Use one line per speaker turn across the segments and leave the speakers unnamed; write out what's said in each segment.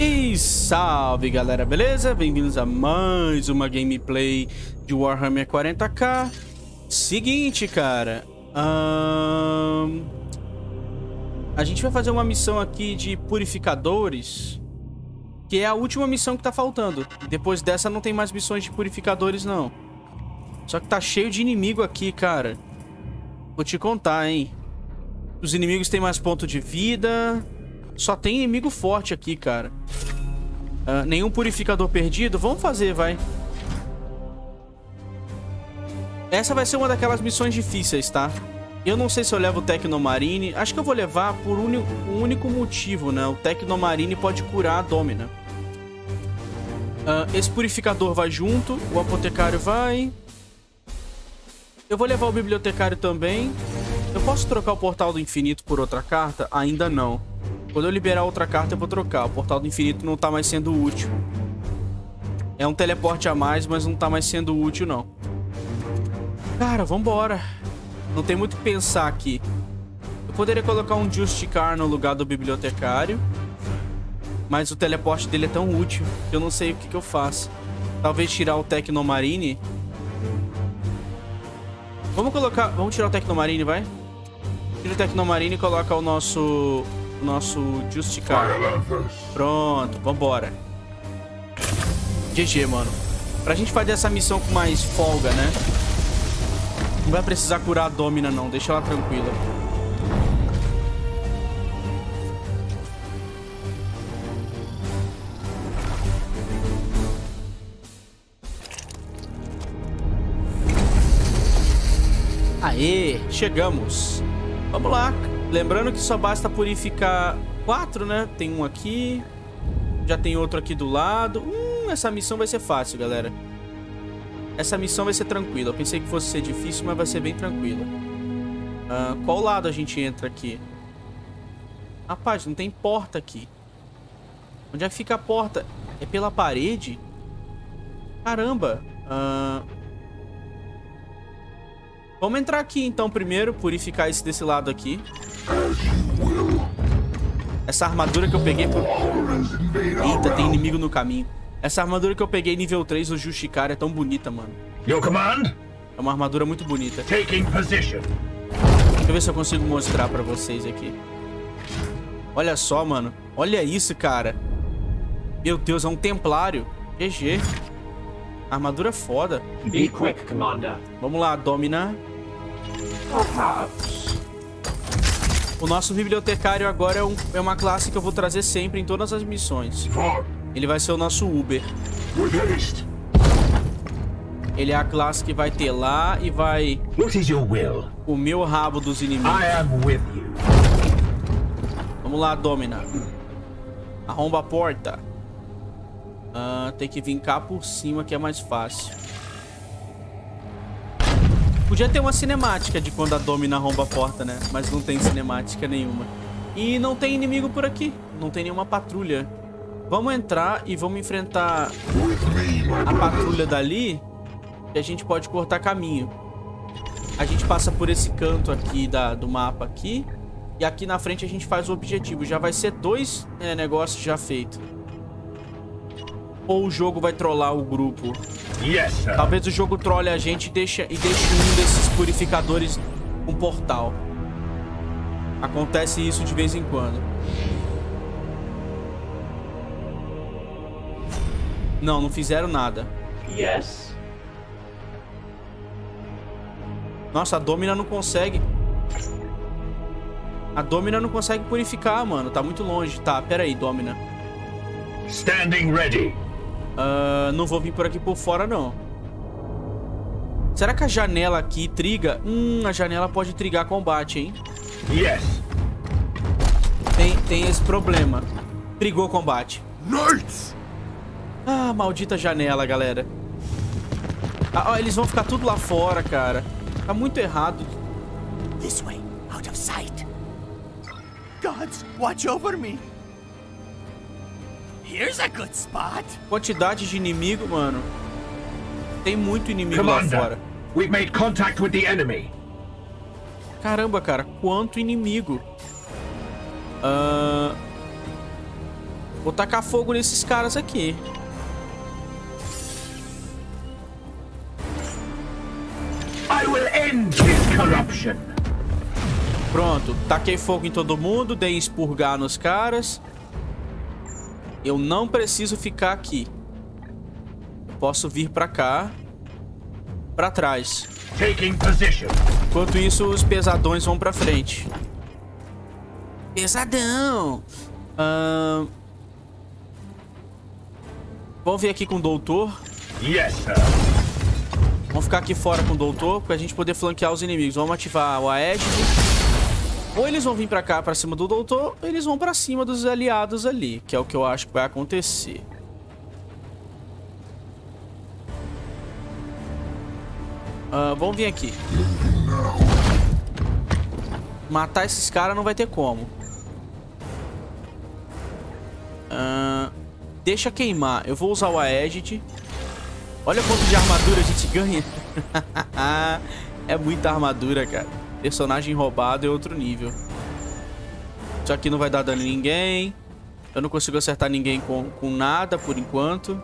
E salve galera, beleza? Bem-vindos a mais uma gameplay de Warhammer 40k Seguinte, cara. A gente vai fazer uma missão aqui de purificadores Que é a última missão que tá faltando. Depois dessa não tem mais missões de purificadores não. Só que tá cheio de inimigo aqui, cara. Vou te contar, hein. Os inimigos têm mais ponto de vida só tem inimigo forte aqui, cara. Uh, nenhum purificador perdido? Vamos fazer, vai. Essa vai ser uma daquelas missões difíceis, tá? Eu não sei se eu levo o Tecnomarine. Acho que eu vou levar por um, um único motivo, né? O Tecnomarine pode curar a Domina. Uh, esse purificador vai junto. O apotecário vai. Eu vou levar o bibliotecário também. Eu posso trocar o portal do infinito por outra carta? Ainda não. Quando eu liberar outra carta, eu vou trocar. O portal do infinito não tá mais sendo útil. É um teleporte a mais, mas não tá mais sendo útil, não. Cara, vambora. Não tem muito o que pensar aqui. Eu poderia colocar um Justicar no lugar do bibliotecário. Mas o teleporte dele é tão útil que eu não sei o que, que eu faço. Talvez tirar o Tecnomarine. Vamos colocar... Vamos tirar o Tecnomarine, vai? Tira o Tecnomarine e coloca o nosso nosso Justicar. Pronto, vambora. GG, mano. Pra gente fazer essa missão com mais folga, né? Não vai precisar curar a Domina, não. Deixa ela tranquila. Aê, chegamos. Vamos lá, Lembrando que só basta purificar quatro, né? Tem um aqui. Já tem outro aqui do lado. Hum, essa missão vai ser fácil, galera. Essa missão vai ser tranquila. Eu pensei que fosse ser difícil, mas vai ser bem tranquila. Uh, qual lado a gente entra aqui? Rapaz, não tem porta aqui. Onde é que fica a porta? É pela parede? Caramba. Uh, Vamos entrar aqui então primeiro, purificar esse desse lado aqui. Essa armadura que eu peguei por... Eita, tem inimigo no caminho. Essa armadura que eu peguei nível 3 do Justicar é tão bonita, mano.
Your command?
É uma armadura muito bonita.
Taking position.
Deixa eu ver se eu consigo mostrar pra vocês aqui. Olha só, mano. Olha isso, cara. Meu Deus, é um templário. GG. Armadura foda.
Be quick, Commander.
Vamos lá, Domina. O nosso bibliotecário agora é, um, é, uma classe que eu vou trazer sempre em todas as missões. Ele vai ser o nosso Uber. Ele é a classe que vai ter lá e vai o rabo dos inimigos. Vamos lá, Domina. Arromba a porta. Uh, tem que vir cá por cima que é mais fácil. Podia ter uma cinemática de quando a Domina arromba a porta, né? Mas não tem cinemática nenhuma. E não tem inimigo por aqui. Não tem nenhuma patrulha. Vamos entrar e vamos enfrentar a patrulha dali. E a gente pode cortar caminho. A gente passa por esse canto aqui da, do mapa aqui. E aqui na frente a gente faz o objetivo. Já vai ser dois é, negócios já feitos ou o jogo vai trollar o grupo?
Yes,
Talvez o jogo trolle a gente e deixe, e deixe um desses purificadores um portal. Acontece isso de vez em quando. Não, não fizeram nada.
Yes.
Nossa, a Domina não consegue. A Domina não consegue purificar, mano. Tá muito longe. Tá, pera aí, Domina.
Standing ready.
Uh, não vou vir por aqui por fora, não. Será que a janela aqui triga? Hum, a janela pode trigar combate, hein?
Yes.
Tem, tem esse problema. Trigou combate.
Knights!
Ah, maldita janela, galera. Ah, ó, eles vão ficar tudo lá fora, cara. Tá muito errado.
This way, out of sight. Gods, watch over me. Here's a good spot.
Quantidade de inimigo, mano. Tem muito inimigo Commander, lá fora.
We've made contact with the enemy.
Caramba, cara, quanto inimigo. Uh... Vou tacar fogo nesses caras aqui.
I will end his corruption.
Pronto, taquei fogo em todo mundo, dei expurgar nos caras. Eu não preciso ficar aqui. Eu posso vir pra cá. Pra trás.
Taking position.
Enquanto isso, os pesadões vão pra frente. Pesadão! Ahn... Vamos vir aqui com o doutor.
Yes, sir.
Vamos ficar aqui fora com o doutor pra gente poder flanquear os inimigos. Vamos ativar o Aegis. Ou eles vão vir pra cá, pra cima do doutor, ou eles vão pra cima dos aliados ali, que é o que eu acho que vai acontecer. Ah, vamos vir aqui. Matar esses caras não vai ter como. Ah, deixa queimar. Eu vou usar o Aegit. Olha quanto de armadura a gente ganha. é muita armadura, cara. Personagem roubado é outro nível. Isso aqui não vai dar dano em ninguém. Eu não consigo acertar ninguém com, com nada por enquanto.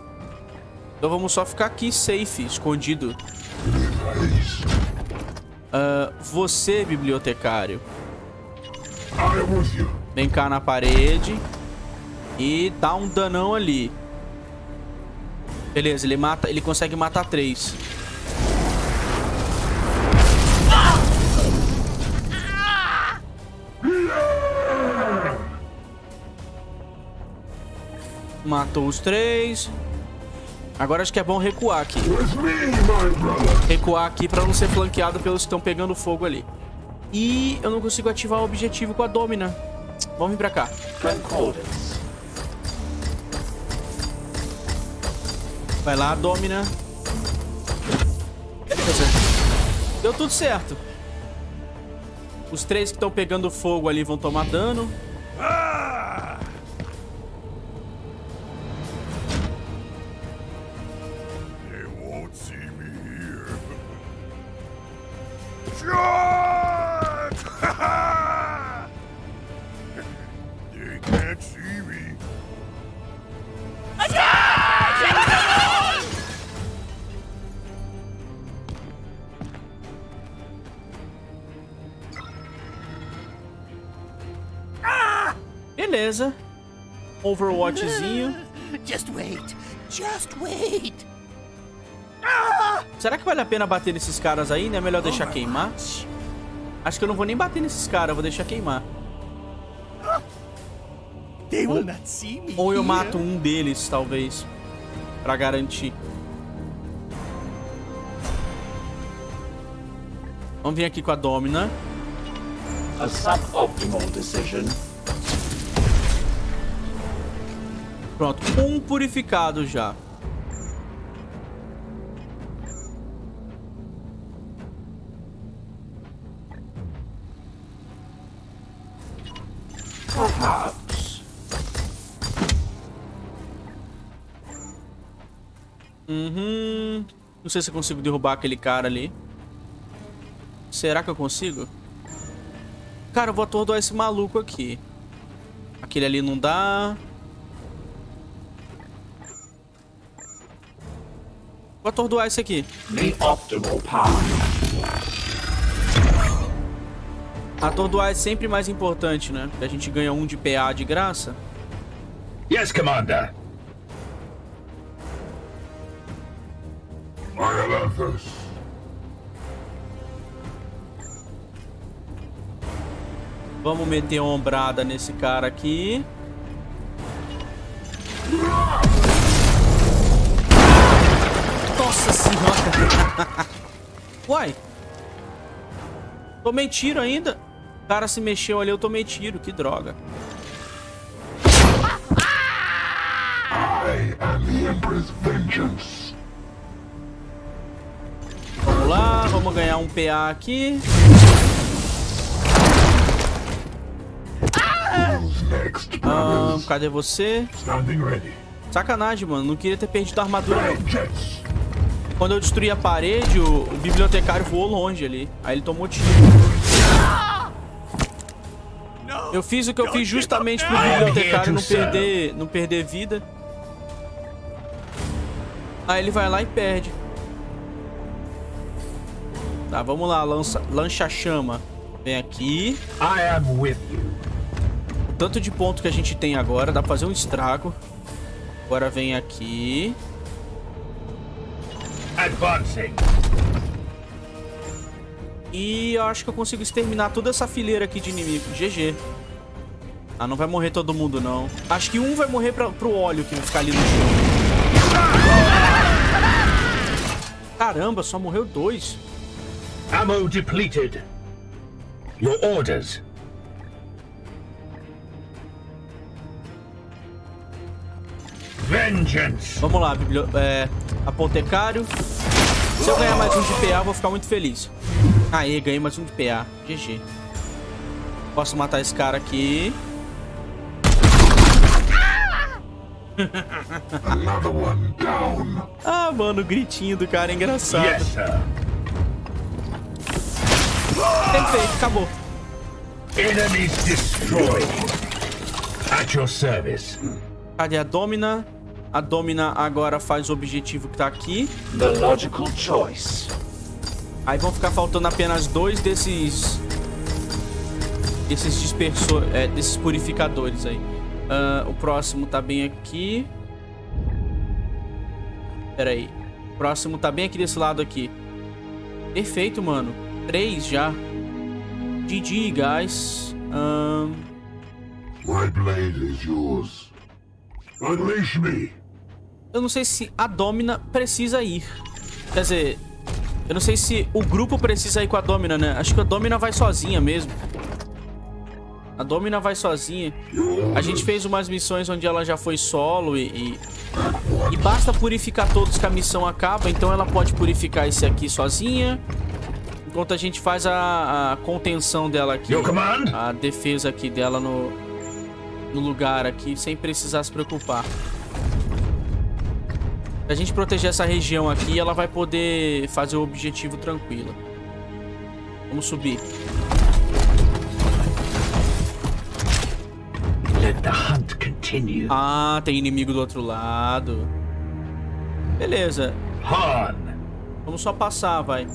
Então vamos só ficar aqui safe, escondido. Ah, você, bibliotecário. Vem cá na parede. E dá um danão ali. Beleza, ele mata, ele consegue matar três. Matou os três. Agora acho que é bom recuar aqui. Recuar aqui pra não ser flanqueado pelos que estão pegando fogo ali. E eu não consigo ativar o objetivo com a Domina. Vamos vir pra cá. Vai lá, Domina. Deu tudo certo. Os três que estão pegando fogo ali vão tomar dano. Beleza. Overwatchzinho.
Just wait. Just wait.
Será que vale a pena bater nesses caras aí? Não é melhor deixar queimar? Acho que eu não vou nem bater nesses caras, eu vou deixar queimar.
They will not see me.
Ou eu mato um deles, talvez. Pra garantir. Vamos vir aqui com a Domina.
A suboptimal decision.
Pronto, um purificado já. Uhum. Não sei se eu consigo derrubar aquele cara ali. Será que eu consigo? Cara, eu vou atordoar esse maluco aqui. Aquele ali não dá. Vou atordoar esse aqui. Atordoar é sempre mais importante, né? A gente ganha um de PA de graça.
Yes, Commander.
Vamos meter uma ombrada nesse cara aqui. Uai! Tomei tiro ainda. O cara se mexeu ali, eu tomei tiro. Que droga. Vamos lá, vamos ganhar um PA aqui. Ah, cadê você? Sacanagem, mano. Não queria ter perdido a armadura, não. Quando eu destruí a parede, o, o bibliotecário voou longe ali. Aí ele tomou tiro. Eu fiz o que eu fiz justamente pro bibliotecário não perder, não perder vida. Aí ele vai lá e perde. Tá, vamos lá, lança, lancha-chama. Vem aqui.
I am with you.
O tanto de ponto que a gente tem agora, dá pra fazer um estrago. Agora vem aqui.
Advancing.
E eu acho que eu consigo exterminar toda essa fileira aqui de inimigo. GG. Ah, não vai morrer todo mundo, não. Acho que um vai morrer pra, pro óleo que vai ficar ali no chão. Caramba, só morreu dois.
Ammo depleted. Your orders. Vengeance.
Vamos lá, biblio... é, apotecário. Se eu ganhar mais um de PA, eu vou ficar muito feliz. Aê, ganhei mais um de PA. GG. Posso matar esse cara aqui.
Another one down.
Ah, mano, o gritinho do cara é engraçado.
Yes.
Perfeito, acabou.
Enemies destroyed. At your service.
Cadê a Domina? A Domina agora faz o objetivo que tá aqui.
The logical choice.
Aí vão ficar faltando apenas dois desses... Desses dispersores... É, desses purificadores aí. Ah, o próximo tá bem aqui. Pera aí. O próximo tá bem aqui desse lado aqui. Perfeito, mano. Três já. GG, guys. Ahn,
My blade is yours. Unleash me.
Eu não sei se a Domina precisa ir. Quer dizer, eu não sei se o grupo precisa ir com a Domina, né? Acho que a Domina vai sozinha mesmo. A Domina vai sozinha. A gente fez umas missões onde ela já foi solo e, e, e basta purificar todos que a missão acaba. Então ela pode purificar esse aqui sozinha. Enquanto a gente faz a, a contenção dela aqui. A defesa aqui dela no, no lugar aqui, sem precisar se preocupar. Se a gente proteger essa região aqui, ela vai poder fazer o objetivo tranquilo. Vamos subir.
Let the hunt continue.
Ah, tem inimigo do outro lado. Beleza. Vamos só passar, vai.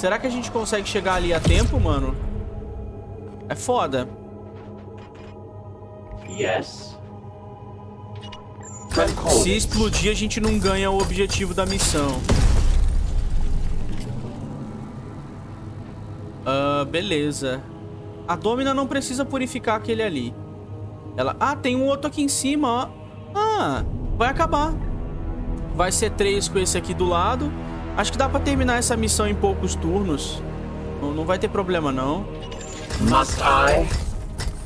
Será que a gente consegue chegar ali a tempo, mano? É foda.
Yes.
Se explodir, a gente não ganha o objetivo da missão. Ah, beleza. A Domina não precisa purificar aquele ali. Ela... Ah, tem um outro aqui em cima, ó. Ah, vai acabar. Vai ser três com esse aqui do lado. Acho que dá pra terminar essa missão em poucos turnos. Não, não vai ter problema, não.
Must I?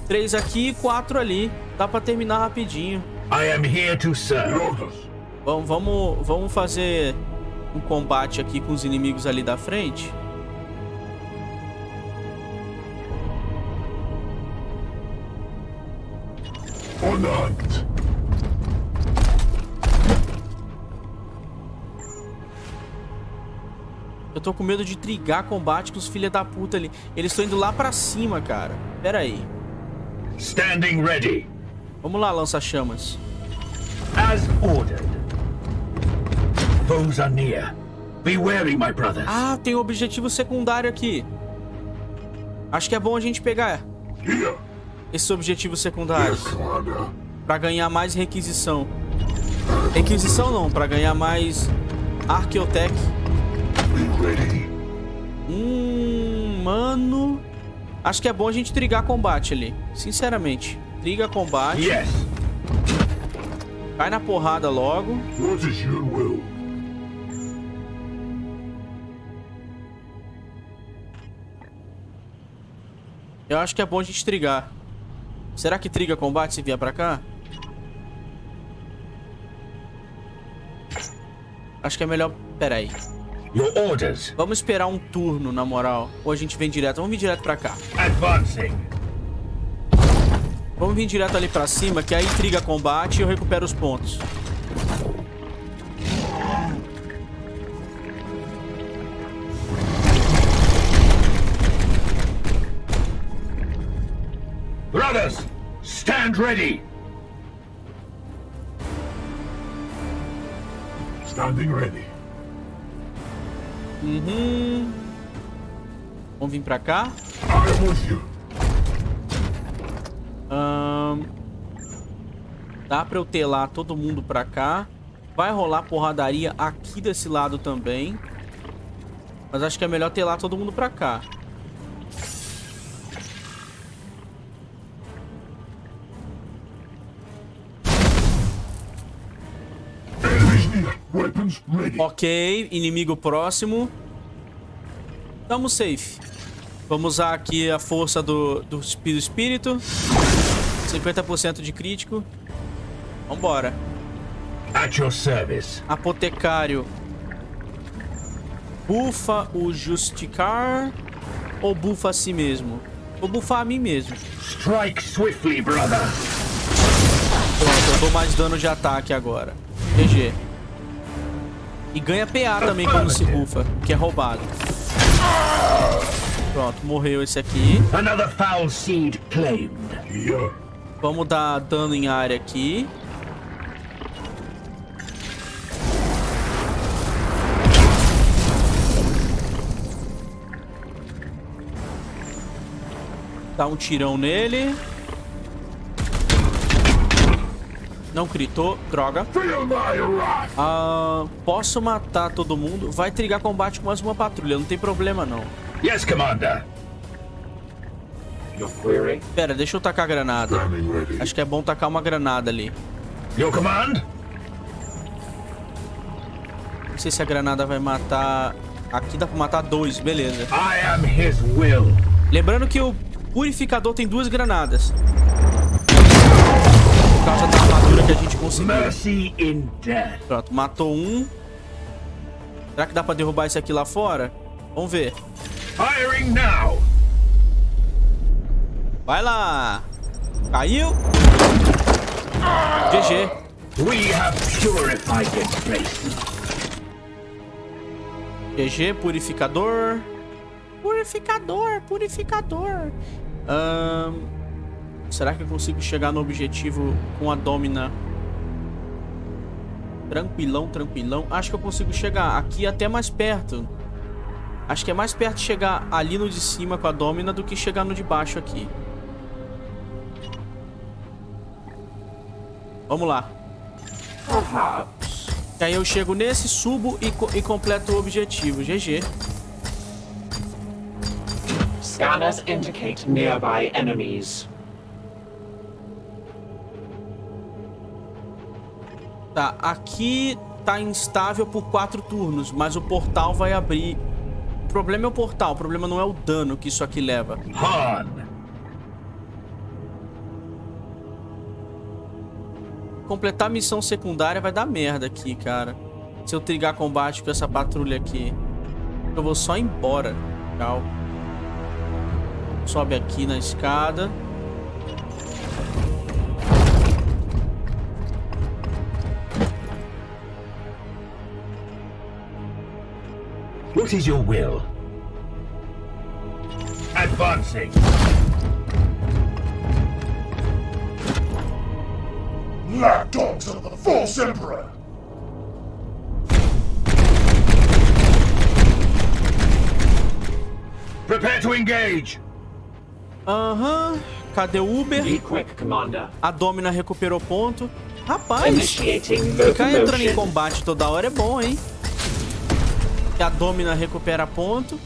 Três aqui e quatro ali. Dá pra terminar rapidinho.
I am here to serve.
Orders.
Vamos, vamos, vamos fazer um combate aqui com os inimigos ali da frente.
On the
Eu tô com medo de trigar combate com os filha da puta ali. Eles estão indo lá pra cima, cara. Pera aí.
Standing ready.
Vamos lá, lança-chamas.
As ordered. Foes are near. Be wary, my brothers.
Ah, tem um objetivo secundário aqui. Acho que é bom a gente pegar
Here.
esses objetivos secundários. Pra ganhar mais requisição. Requisição não, pra ganhar mais Arqueotech. Hum, mano. Acho que é bom a gente trigar combate ali. Sinceramente. Triga combate.
Yes.
Cai na porrada logo.
What is your will?
Eu acho que é bom a gente trigar. Será que triga combate se vier pra cá? Acho que é melhor... Pera aí.
Your orders.
Vamos esperar um turno, na moral. Ou a gente vem direto. Vamos vir direto pra cá.
Advancing.
Vamos vir direto ali pra cima, que aí intriga combate e eu recupero os pontos.
Brothers, stand ready.
Standing ready.
Uhum. Vamos vir pra cá. Ahn, dá pra eu telar todo mundo pra cá. Vai rolar porradaria aqui desse lado também. Mas acho que é melhor telar todo mundo pra cá. Ok, inimigo próximo. Tamo safe. Vamos usar aqui a força do, do do espírito. 50% de crítico. Vambora.
At your service.
Apotecário. Bufa o Justicar ou bufa a si mesmo? Vou bufar a mim mesmo.
Strike swiftly, brother.
Pronto, eu dou mais dano de ataque agora. GG. E ganha PA também quando se bufa, que é roubado. Pronto, morreu esse aqui.
Another foul seed claimed.
Vamos dar dano em área aqui. Dá um tirão nele. Não gritou, droga. Ah, posso matar todo mundo? Vai trigar combate com mais uma patrulha, não tem problema não.
Yes, Commander.
Pera, deixa eu tacar a granada. Acho que é bom tacar uma granada ali.
Your command?
Não sei se a granada vai matar... Aqui dá pra matar dois, beleza.
I am his will.
Lembrando que o purificador tem duas granadas.
Mercy in death.
Pronto, matou um. Será que dá pra derrubar esse aqui lá fora? Vamos ver.
Firing now.
Vai lá. Caiu. GG.
We have purified this place.
GG, purificador. Purificador, purificador. Ahn, será que eu consigo chegar no objetivo com a Domina? Tranquilão, tranquilão. Acho que eu consigo chegar aqui até mais perto. Acho que é mais perto chegar ali no de cima com a Domina do que chegar no de baixo aqui. Vamos lá. E aí eu chego nesse, subo e, co- e completo o objetivo. GG.
Scanners indicate nearby enemies.
Tá, aqui tá instável por quatro turnos, mas o portal vai abrir. O problema é o portal, o problema não é o dano que isso aqui leva.
Han.
Completar a missão secundária vai dar merda aqui, cara. Se eu trigar combate com essa patrulha aqui. Eu vou só embora. Tchau. Sobe aqui na escada.
What is your will? Advancing.
Lapdogs of the false emperor.
Prepare to engage.
Aham. Cadê o Uber?
Be quick, Commander.
A Domina recuperou ponto. Rapaz,
Initiating
ficar entrando em combate toda hora é bom, hein? A Domina recupera ponto.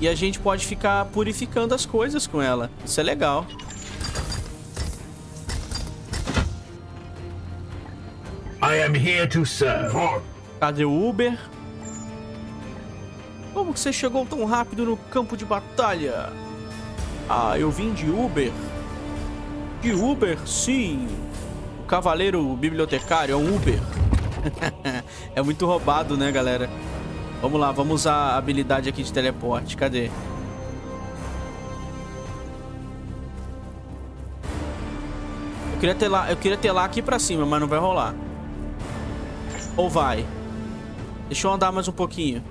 E a gente pode ficar purificando as coisas com ela. Isso é legal.
I am here to serve.
Cadê o Uber? Como que você chegou tão rápido no campo de batalha? Ah, eu vim de Uber. De Uber, sim. O cavaleiro bibliotecário é um Uber. é muito roubado, né, galera? Vamos lá, vamos usar a habilidade aqui de teleporte. Cadê? Eu queria ter lá, eu queria ter lá aqui pra cima, mas não vai rolar. Ou vai? Deixa eu andar mais um pouquinho.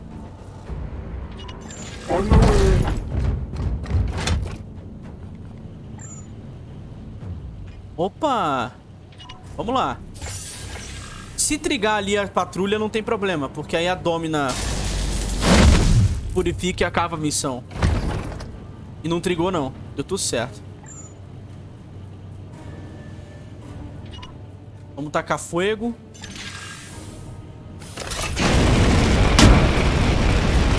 Opa! Vamos lá. Se trigar ali a patrulha, não tem problema, porque aí a Domina purifica e acaba a missão. E não trigou, não. Deu tudo certo. Vamos tacar fogo.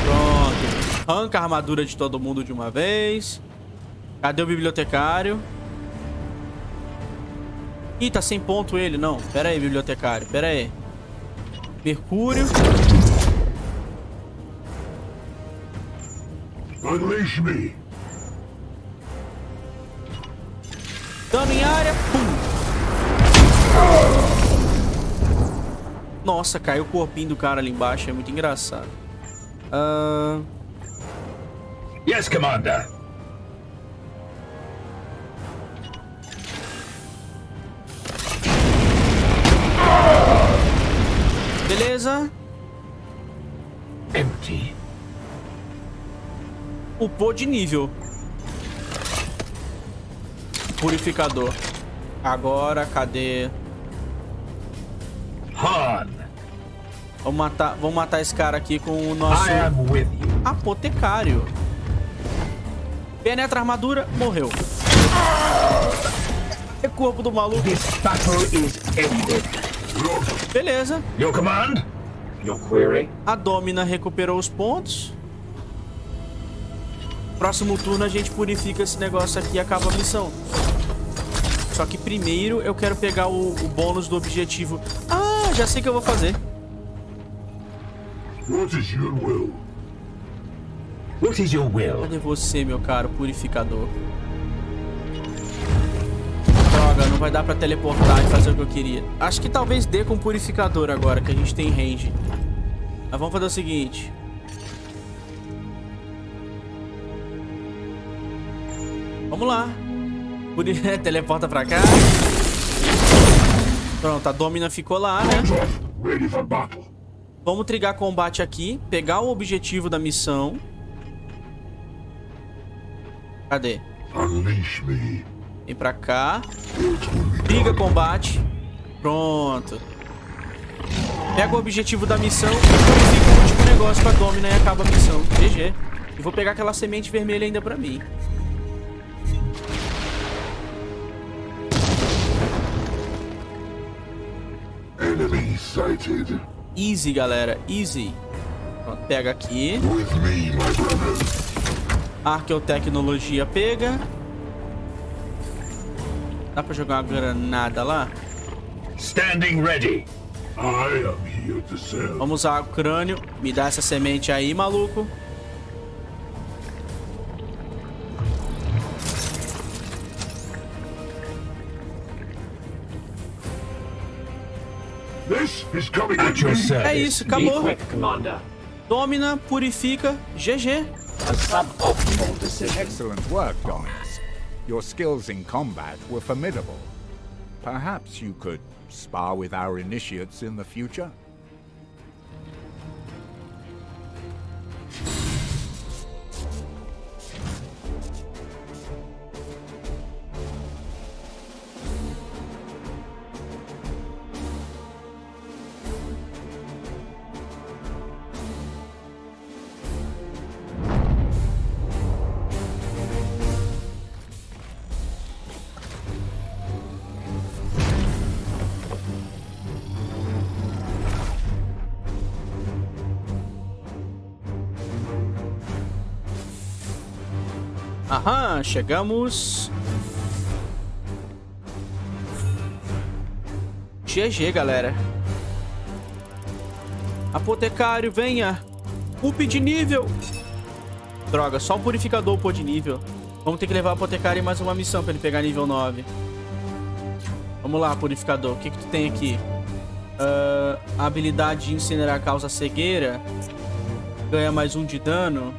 Pronto. Arranca a armadura de todo mundo de uma vez. Cadê o bibliotecário? Ih, tá sem ponto ele. Não, pera aí, bibliotecário. Pera aí. Mercúrio.
Unleash me.
Dano em área. Pum. Nossa, caiu o corpinho do cara ali embaixo. É muito engraçado. Ah,
Yes, Commander.
Beleza.
Empty.
Upou de nível. Purificador. Agora, cadê?
Han.
Vamos matar, vamos matar esse cara aqui com o nosso apotecário. Penetra a armadura, morreu. É corpo do maluco.
This battle is ended.
Beleza.
Your command?
Your query?
A Domina recuperou os pontos. Próximo turno a gente purifica esse negócio aqui e acaba a missão. Só que primeiro eu quero pegar o, o bônus do objetivo. Ah, já sei o que eu vou fazer.
What is your will?
What is your will?
Cadê você, meu caro purificador? Droga, não vai dar pra teleportar e fazer o que eu queria. Acho que talvez dê com o purificador agora, que a gente tem range. Mas vamos fazer o seguinte. Vamos lá. Puri- Teleporta pra cá. Pronto, a Domina ficou lá, né? Vamos trigar combate aqui, pegar o objetivo da missão. Cadê?
Unleash me.
Vem pra cá. Liga combate. Pronto. Pega o objetivo da missão e purifica o último negócio com a Domina e acaba a missão. GG. E vou pegar aquela semente vermelha ainda pra mim.
Enemy sighted.
Easy, galera. Easy. Pronto, pega aqui.
With me.
Arqueotecnologia pega. Dá pra jogar uma granada lá?
Standing ready.
I am here to serve.
Vamos usar o crânio. Me dá essa semente aí, maluco.
This is coming
At your service.
É isso, acabou.
quick.
Domina, purifica, GG.
A suboptimal decision.
Excellent work, Dominus. Your skills in combat were formidable. Perhaps you could spar with our initiates in the future?
Aham, chegamos. GG, galera. Apotecário, venha. Up de nível. Droga, só o purificador upou de nível. Vamos ter que levar o apotecário em mais uma missão pra ele pegar nível 9. Vamos lá, purificador. O que que tu tem aqui? Ah, a habilidade de incinerar causa cegueira. Ganha mais um de dano.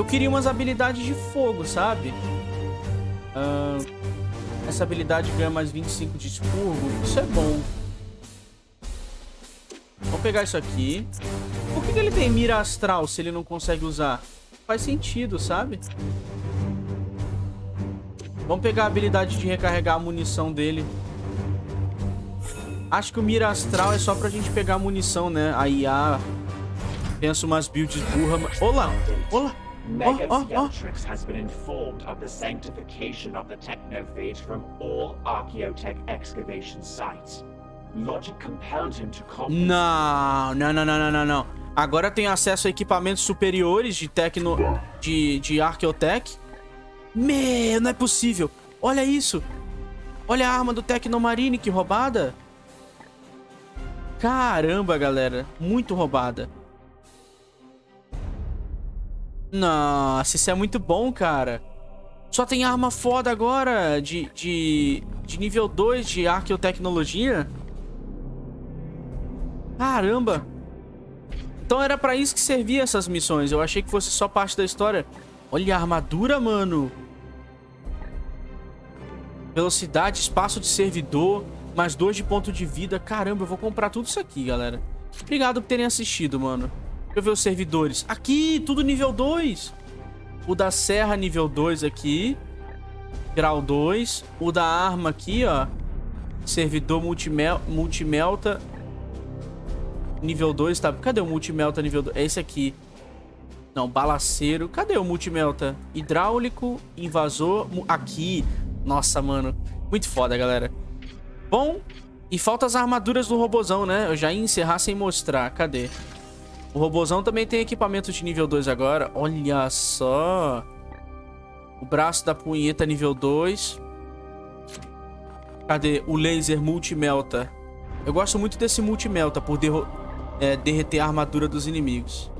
Eu queria umas habilidades de fogo, sabe? Ah, essa habilidade ganha mais 25 de expurgo. Isso é bom. Vamos pegar isso aqui. Por que, ele tem mira astral se ele não consegue usar? Faz sentido, sabe? Vamos pegar a habilidade de recarregar a munição dele. Acho que o mira astral é só pra gente pegar a munição, né? A IA. Pensa umas builds burra. Olá! Olá!
Mega
Ó, ó, ó!
Skeltrix has been informed of the sanctification of the technophage from all Archaeotech excavation sites. Logic compelled him to
não, não, não, não, não, não. Agora tem acesso a equipamentos superiores de tecno... De, de Archaeotech. Meu, não é possível. Olha isso. Olha a arma do Tecnomarine, que roubada. Caramba, galera. Muito roubada. Nossa, isso é muito bom, cara. Só tem arma foda agora de, de, de nível 2 de arqueotecnologia. Caramba. Então era pra isso que servia essas missões. Eu achei que fosse só parte da história. Olha a armadura, mano. Velocidade, espaço de servidor, mais dois de ponto de vida. Caramba, eu vou comprar tudo isso aqui, galera. Obrigado por terem assistido, mano. Deixa eu ver os servidores. Aqui, tudo nível 2. O da serra, nível 2 aqui. Grau 2. O da arma aqui, ó. Servidor multimel multimelta. Nível 2, tá? Cadê o multimelta nível 2? É esse aqui. Não, balaceiro. Cadê o multimelta? Hidráulico, invasor. Aqui. Nossa, mano. Muito foda, galera. Bom, e falta as armaduras do robozão, né? Eu já ia encerrar sem mostrar. Cadê? O robozão também tem equipamento de nível 2 agora. Olha só. O braço da punheta nível 2. Cadê? O laser multimelta. Eu gosto muito desse multimelta por é, derreter a armadura dos inimigos.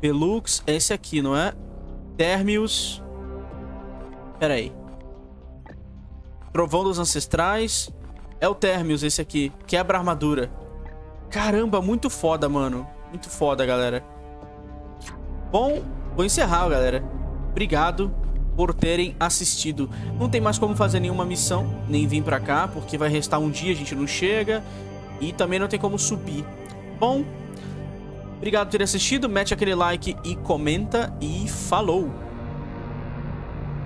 Pelux é esse aqui, não é? Termius. Pera aí. Trovão dos Ancestrais. É o Termius esse aqui. Quebra armadura. Caramba, muito foda, mano. Muito foda, galera. Bom, vou encerrar, galera. Obrigado por terem assistido. Não tem mais como fazer nenhuma missão, nem vir pra cá, porque vai restar um dia, a gente não chega. E também não tem como subir. Bom, obrigado por ter assistido. Mete aquele like e comenta. E falou!